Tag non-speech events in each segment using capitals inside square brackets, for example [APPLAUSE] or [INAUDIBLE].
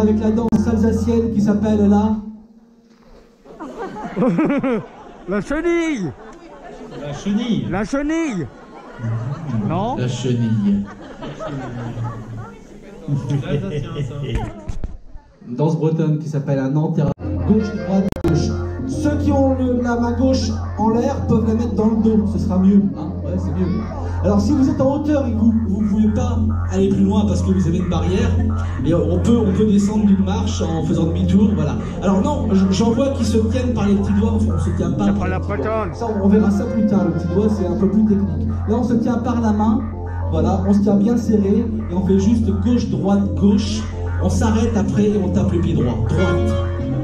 avec la danse alsacienne qui s'appelle la... [LAUGHS] La chenille La chenille. La chenille Non La chenille. Une danse bretonne qui s'appelle un enterrement. Gauche, droite, gauche. Ceux qui ont le- la main gauche en l'air peuvent la mettre dans le dos, ce sera mieux. hein? ouais, c'est mieux. Alors si vous êtes en hauteur et que vous ne pouvez pas aller plus loin parce que vous avez une barrière. Et on peut, on peut descendre d'une marche en faisant demi-tour. Voilà. Alors non, j'en vois qui se tiennent par les petits doigts. On se tient pas. Par la Ça, on verra ça plus tard. Le petit doigt, c'est un peu plus technique. Là, on se tient par la main. Voilà, on se tient bien serré et on fait juste gauche, droite, gauche. On s'arrête après et on tape le pied droit, droite.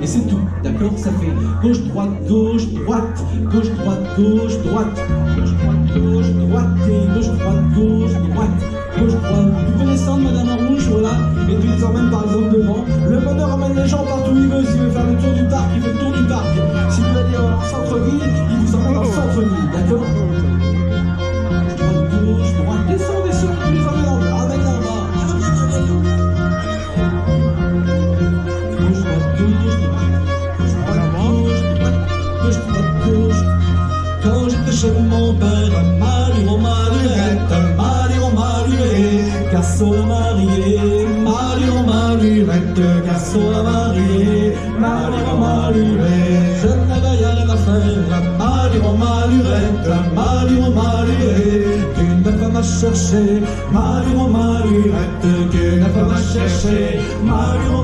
Et c'est tout, d'accord Ça fait gauche, droite, gauche, droite, gauche, droite, gauche, droite, gauche, droite, gauche, droite, et gauche, droite, gauche, droite, gauche, droite. Vous pouvez descendre, Madame en rouge, voilà, et tu les emmènes par exemple devant. Le bonheur emmène les gens partout où il veut. S'il veut faire le tour du parc, il fait le tour du parc. Chercher, Maliro, Malurette, qu'une femme à chercher, Maliro,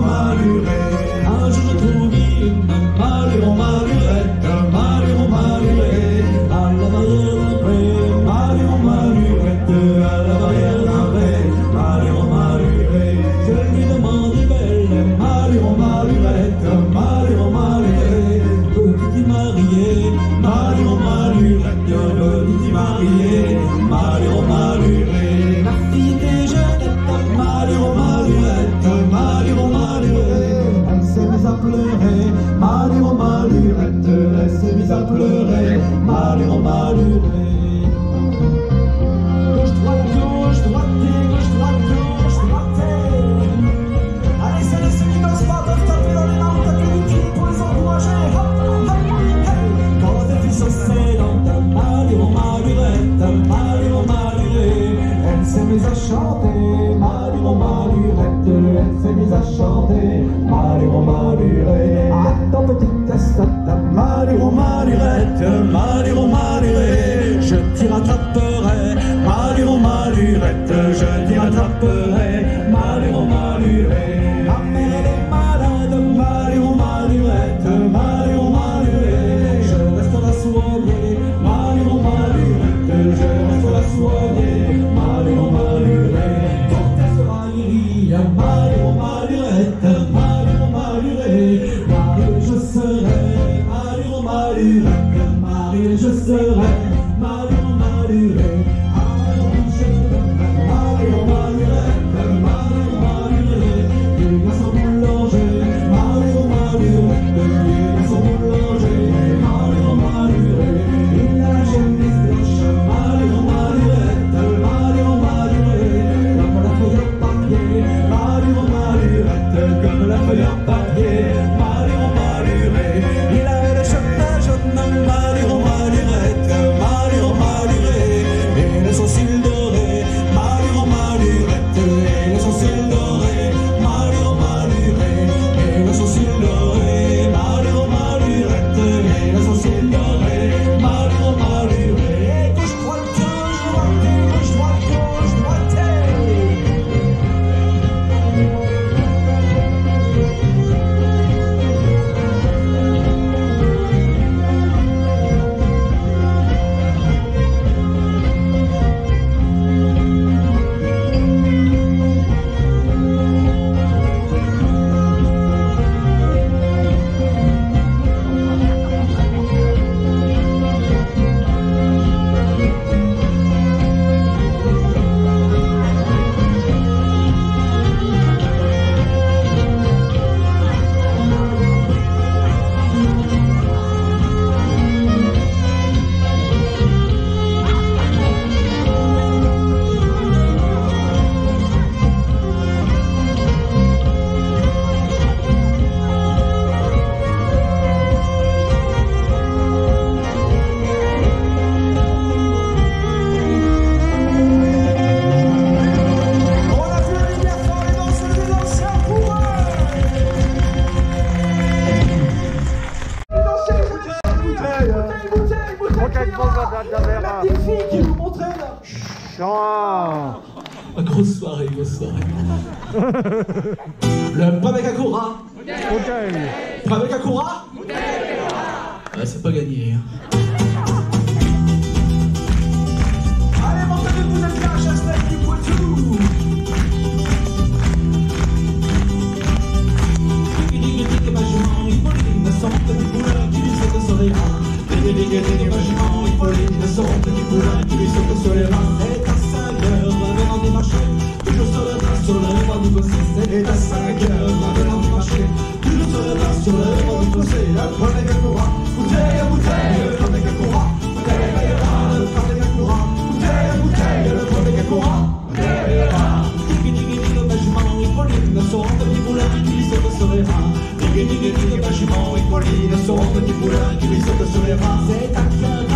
Digui, digui, digui, bâchiment, Hippolyte, son petit poulain qui lui saute sur les bras. C'est à quatre heures,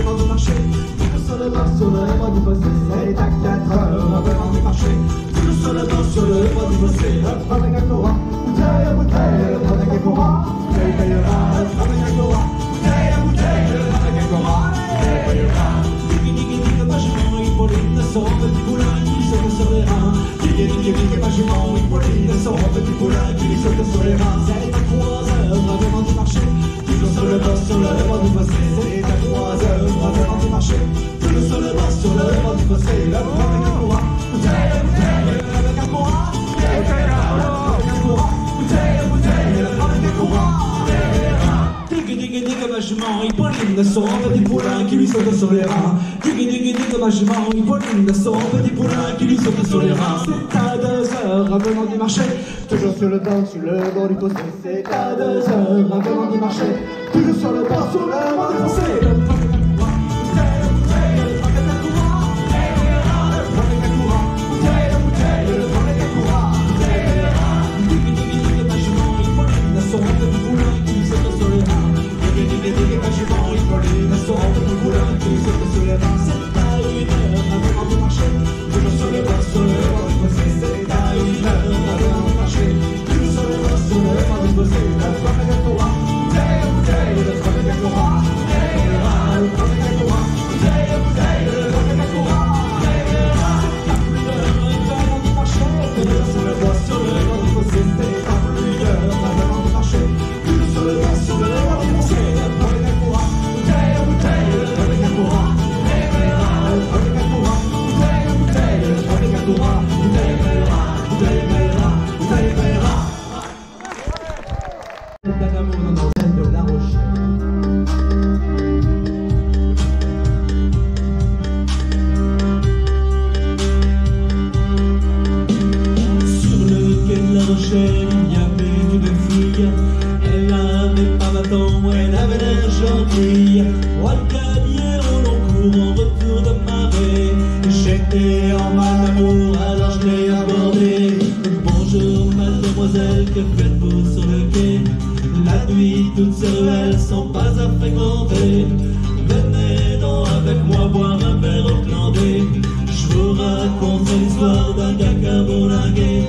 avant de marcher, tout sur le bas, sur le bas du fossé. C'est à quatre heures, avant de marcher, tout sur le bas, sur le bas du fossé. Le prenez qu'à courant, bouteille à bouteille, le prenez qu'à courant, bouteille à restaurant, petit poulain qui lui saute sur les reins. Digi digi digi comme un chemin en hippolyne, restaurant, petit poulain qui lui saute sur les reins. C'est à deux heures, revenant du marché, toujours sur le bord, sur le bord du poste. C'est à deux heures, revenant du marché, toujours sur le bord, sur le bord du fossé. elles sont pas à fréquenter. Venez donc avec moi boire un verre au clandé. Je vous raconte l'histoire d'un caca bourlingué.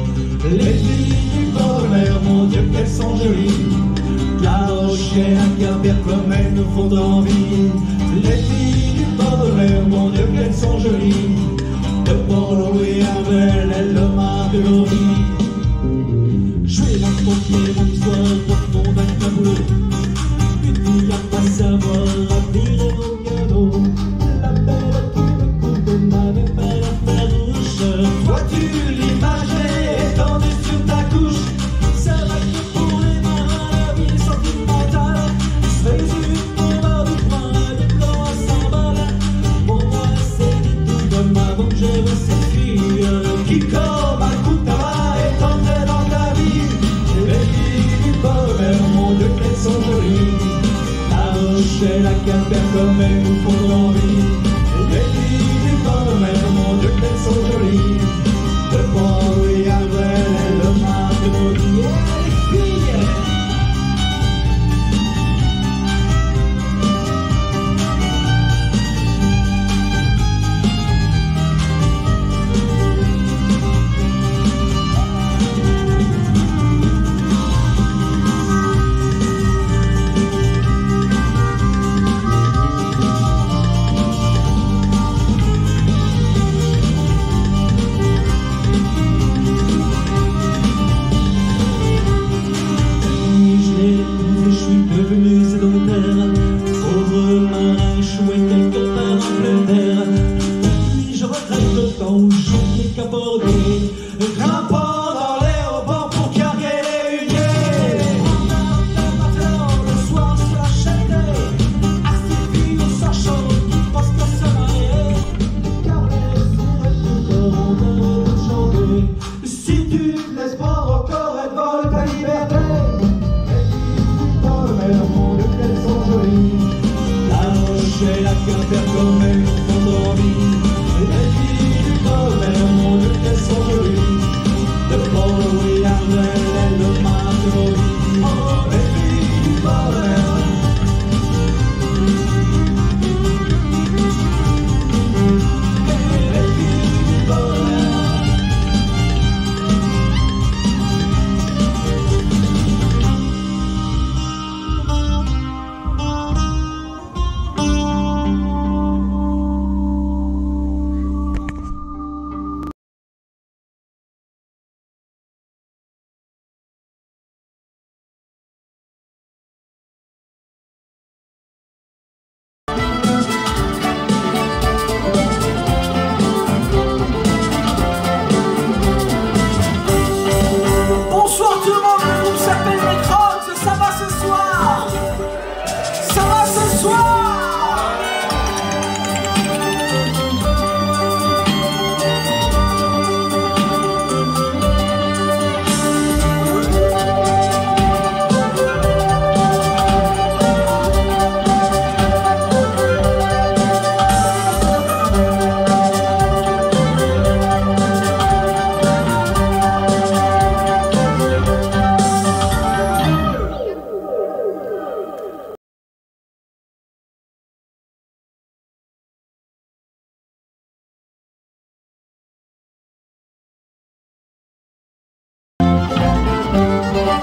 Les filles du bord de mer, mon Dieu, qu'elles sont jolies. La rochère, Garbert, comme elles nous font envie. Les filles du bord de mer, mon Dieu, qu'elles sont jolies. De Bordeaux et Arvel, elles le mar de l'Ori. Je vais raconter mon histoire pour mon acte boulot. 和美如风。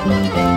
Música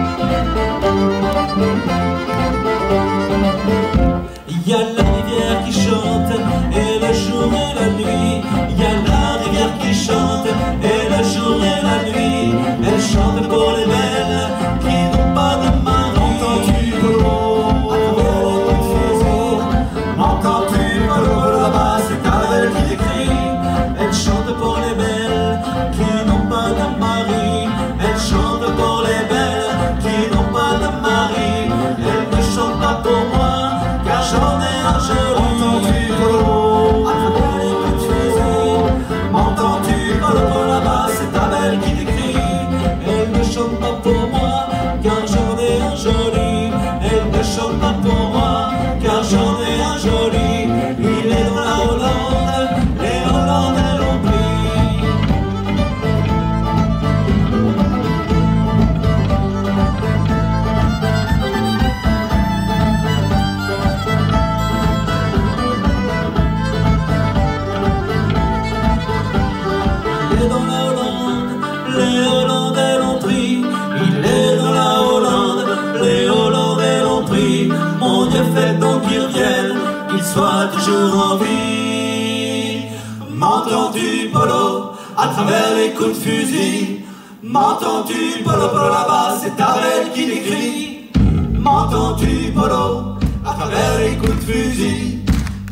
M'entends-tu, Polo, à travers les coups de fusil M'entends-tu, Polo, Polo, là-bas, c'est ta belle qui l'écrit. M'entends-tu, Polo, à travers les coups de fusil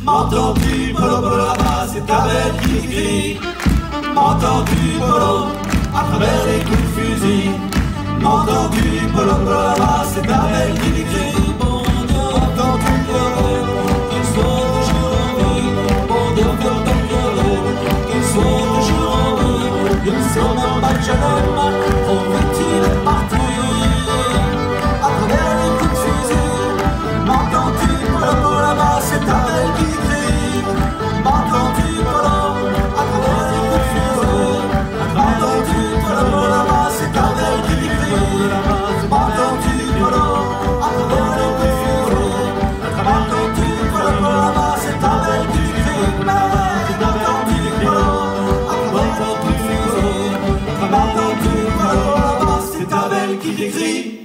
M'entends-tu, Polo, Polo, là-bas, c'est ta belle qui l'écrit. M'entends-tu, Polo, à travers les coups de fusil M'entends-tu, Polo, Polo, là-bas, c'est ta belle qui l'écrit. Sono Barcellona, qui écrit.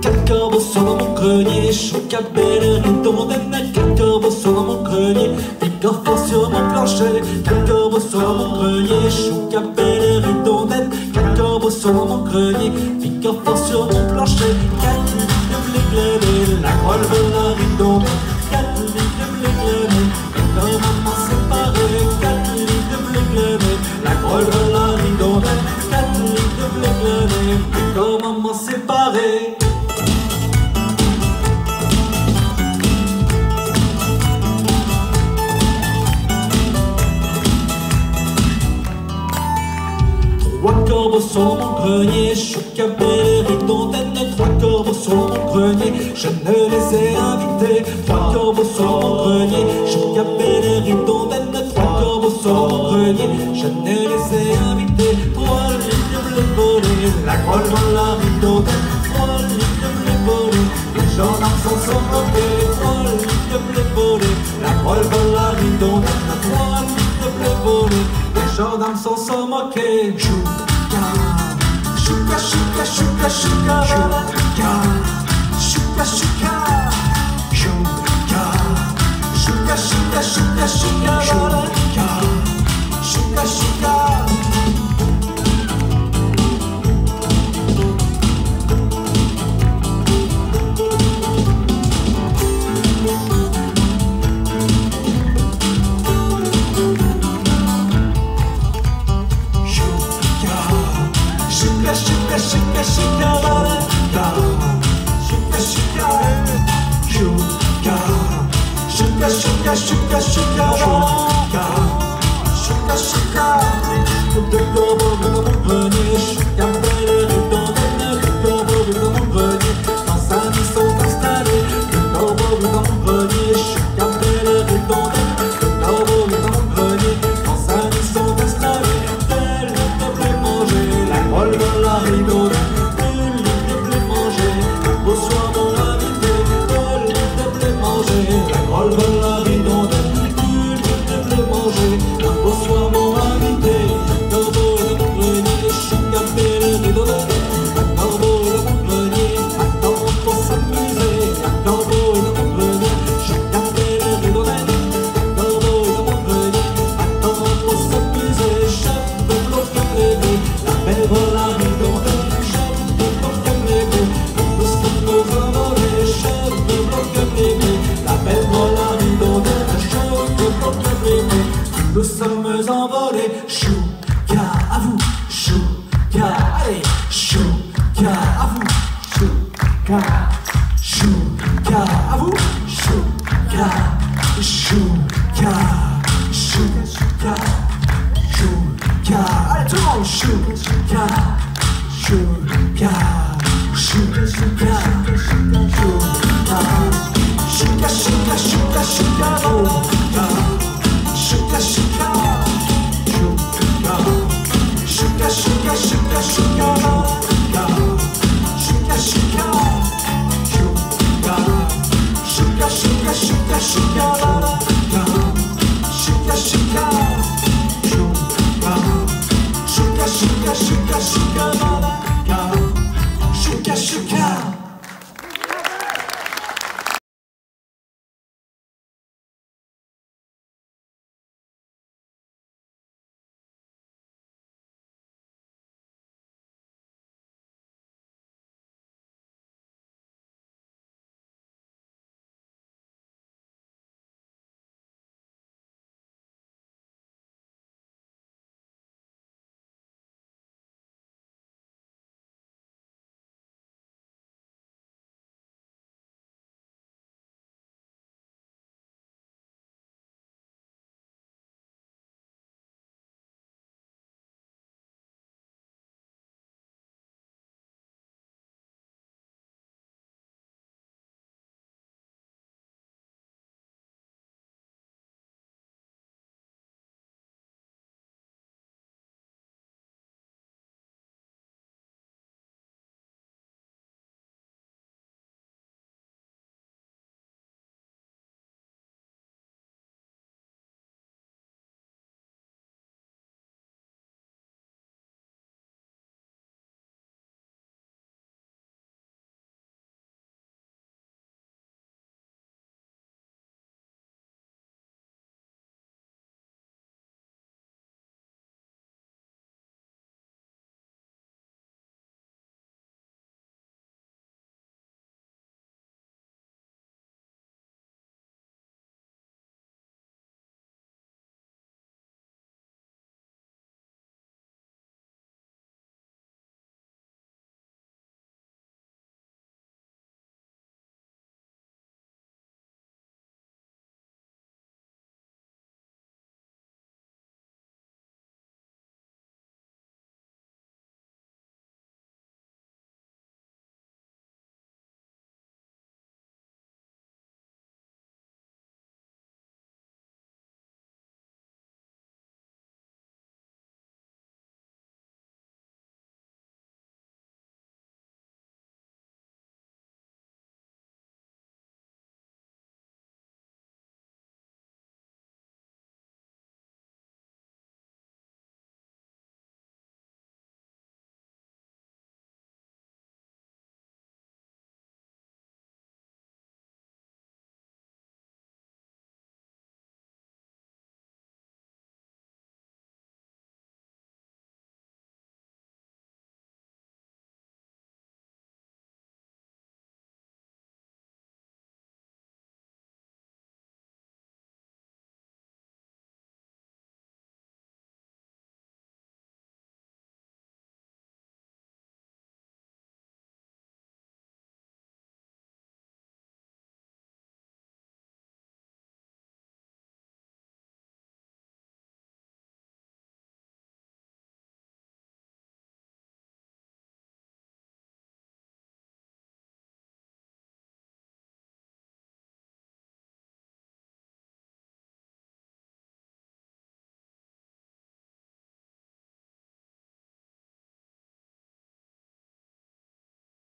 Cacabosso dans mon grenier, chocabelle, rideau d'année, cacabosso dans mon grenier, picor fort sur mon plancher, cacabosso dans mon grenier, chocabelle. Żonaczą są te plebory La corvola la toile, te plebory Les gendarmes sont sans moquer Chouka, chouka, chouka, chouka, chouka Chouka, chouka, chouka Chouka, chouka, chouka, chouka, chouka Chouka, chouka, chouka. sugar, sugar, sugar, sugar, sugar, sugar, sugar, sugar, sugar, sugar, sugar, sugar, sugar, sugar, sugar, sugar, sugar, sugar, sugar.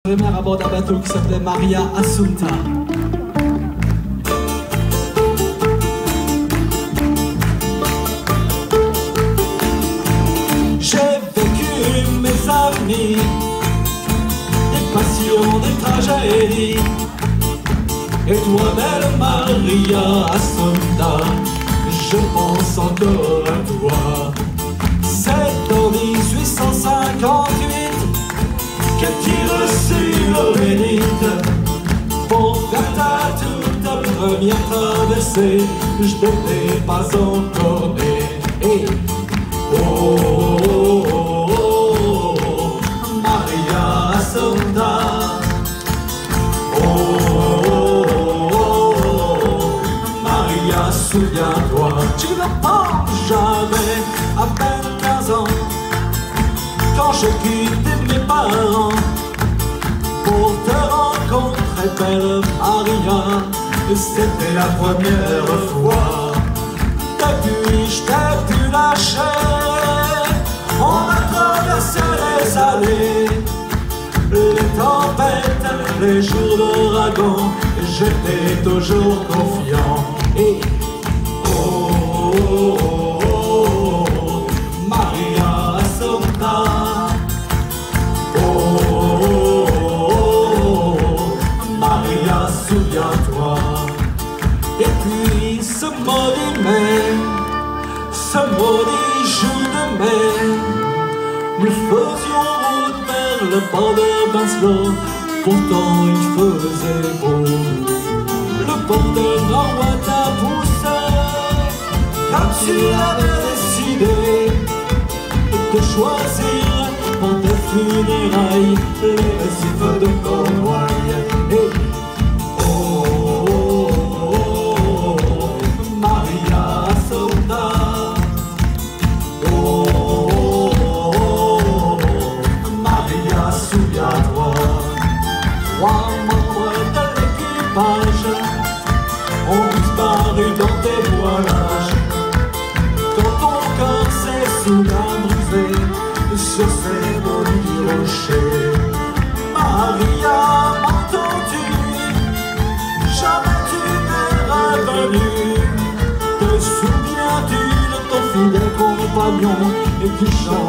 La mer à bord d'un bateau qui s'appelait Maria Assunta. J'ai vécu mes amis, des passions, des tragédies. Et toi, belle Maria Assunta, je pense encore à toi. C'est en 1858 tu reçus l'eau bénite pour faire ta toute première traversée. Je pas encore né. Oh, oh, oh, oh, oh, Maria Assunta. Oh, oh, oh, oh, Maria, souviens-toi, tu ne penses jamais à peine 15 ans quand je quittais pour te rencontrer, belle Maria. C'était la première fois. Depuis, je t'ai pu lâcher. On a traversé les allées, les tempêtes, les jours d'ouragan. J'étais toujours confiant. Et oh, oh, oh, oh, port de Baslo. Pourtant il faisait beau. Le port de Norwata poussait, comme tu l'avais décidé de choisir pour tes funérailles les récifs de Cornouailles. Krishna.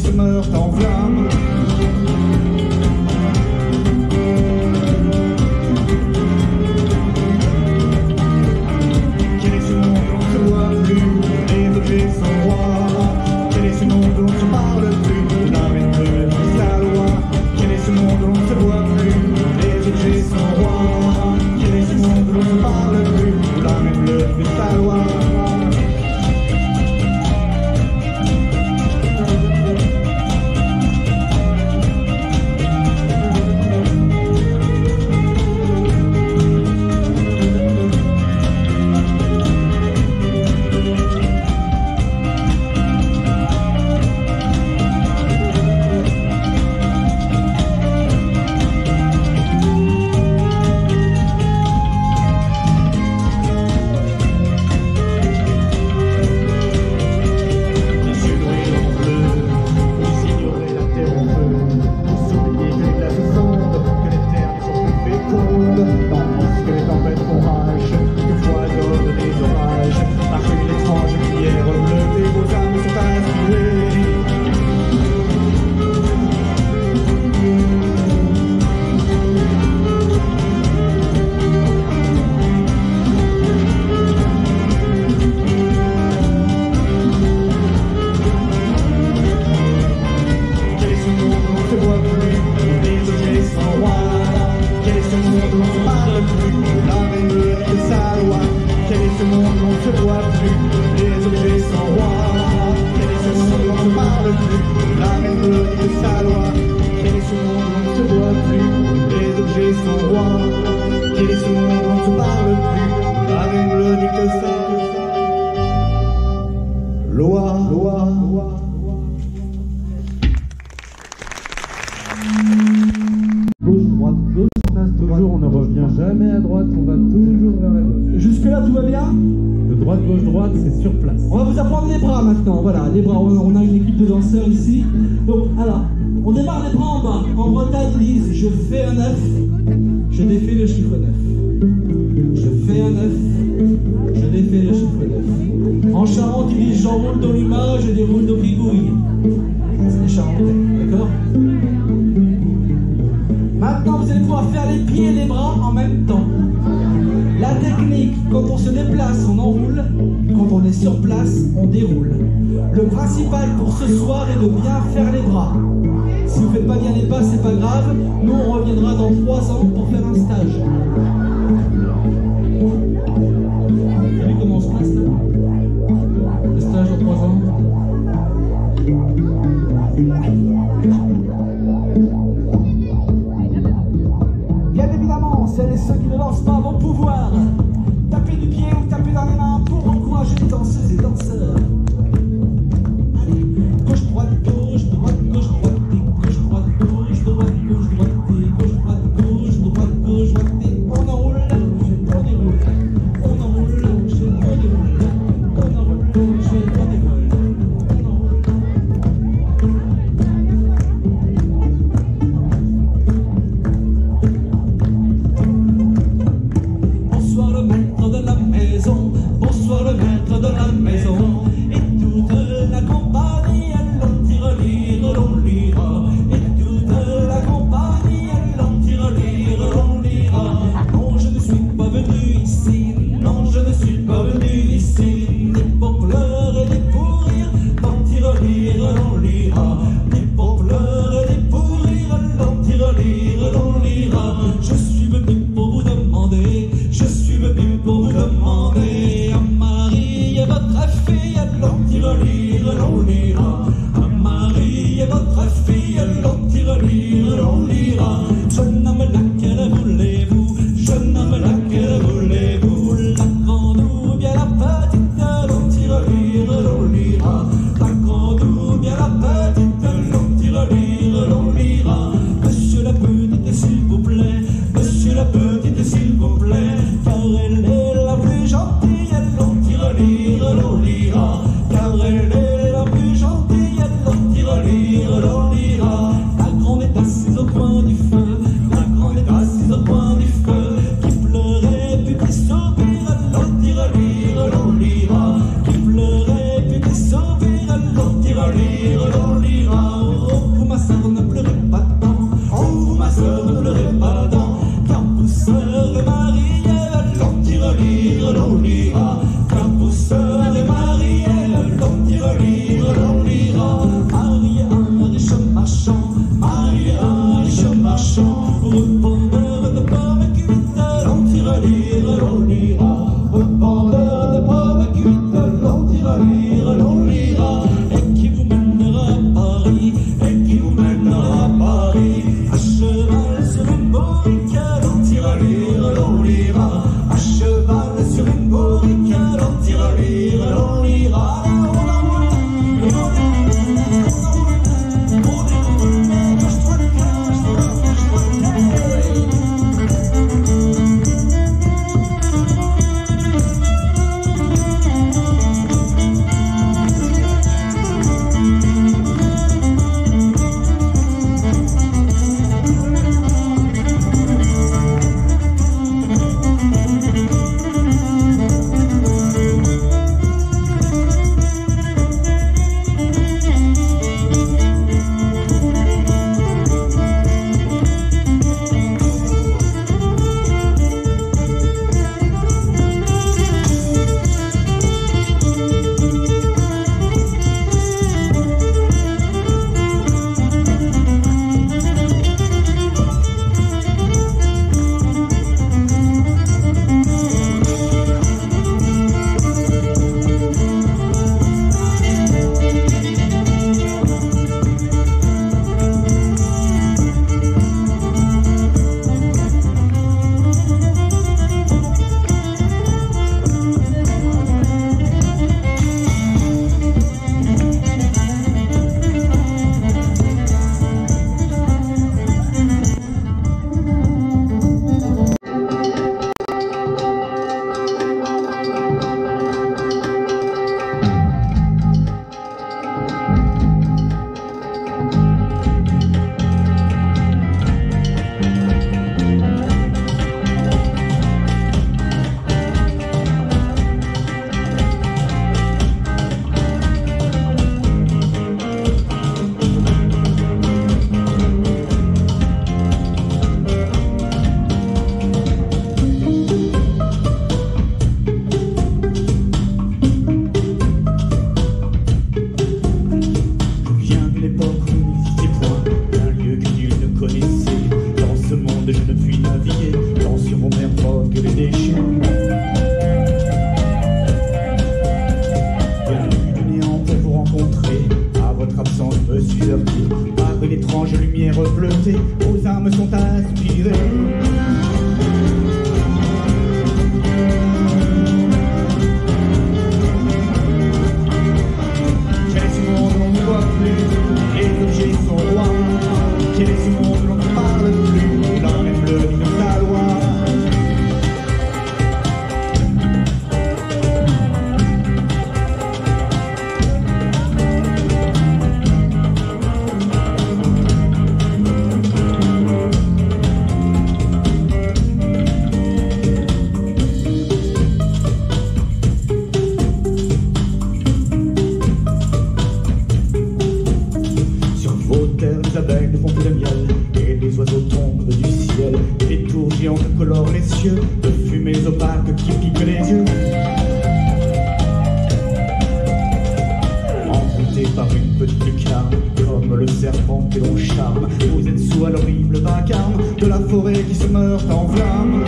se meurt en flammes. c'est de pouvoir faire les pieds et les bras en même temps. La technique, quand on se déplace, on enroule. Quand on est sur place, on déroule. Le principal pour ce soir est de bien faire les bras. Si vous ne faites pas bien les pas, c'est pas grave. Nous, on reviendra dans trois ans pour faire un stage. sœur Marie, elle. Vous êtes sous à l'horrible vacarme de la forêt qui se meurt en flammes.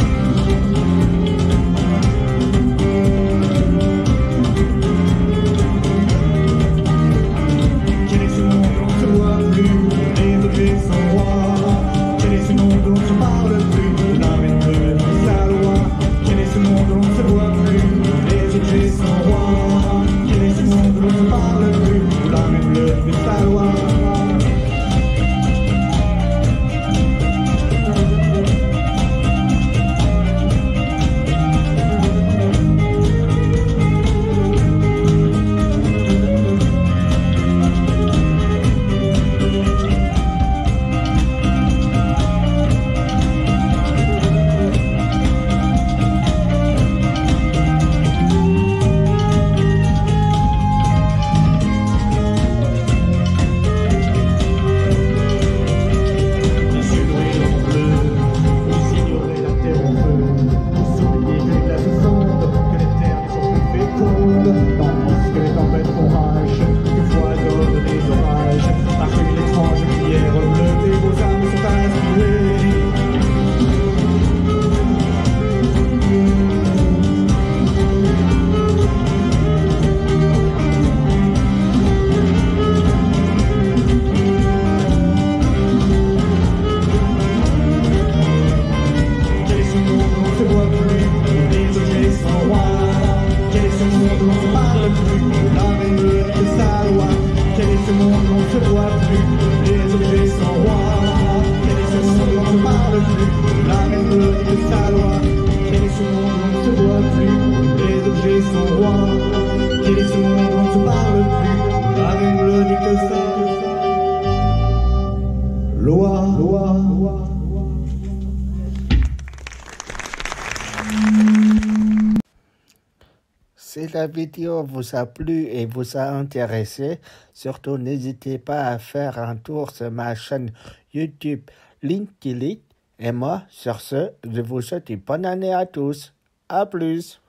vidéo vous a plu et vous a intéressé, surtout n'hésitez pas à faire un tour sur ma chaîne YouTube Linkilit. Et moi, sur ce, je vous souhaite une bonne année à tous. À plus